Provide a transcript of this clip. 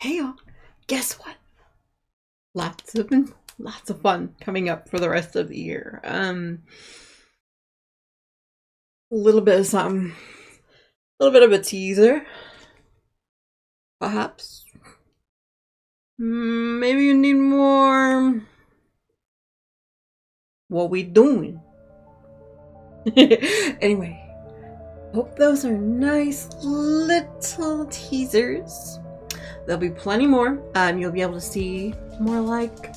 Hey y'all, guess what? Lots of lots of fun coming up for the rest of the year. Um a little bit of something a little bit of a teaser. Perhaps. Mm, Maybe you need more what we doing? anyway, hope those are nice little teasers. There'll be plenty more. Um, you'll be able to see more like